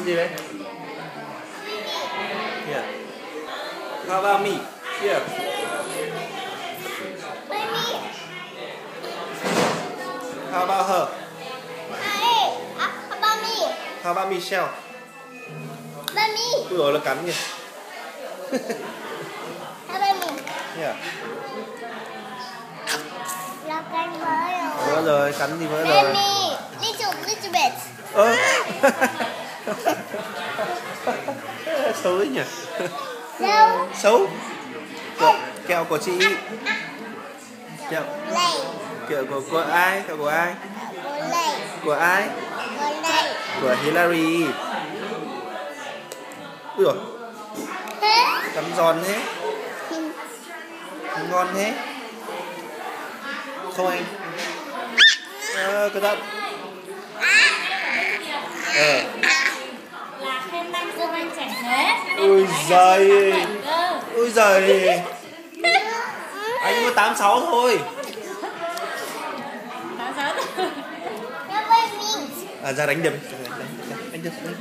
Ăn gì đấy? Here. How about me? Here. How about her? Hey, à, mommy. How about Michelle? Mommy. Ui dồi, nó cắn kìa. Mommy. Yeah. Là canh với rồi. Vỡ rồi, cắn gì vỡ rồi. Mommy. Little, little bit. Ơ. Xấu đấy nhỉ? Xấu. Kẹo, kẹo của chị. Kẹo, kẹo của, của ai? Kẹo của ai? Của ai? Của Hillary. Ui Thế? cắn giòn thế. Ngon thế. Không anh? Ờ, cẩn thận. Ờ. Ui giời. Ôi giời. Anh có 86 thôi. Nói sao Nó với mình. À ra đánh đập Đánh đập đánh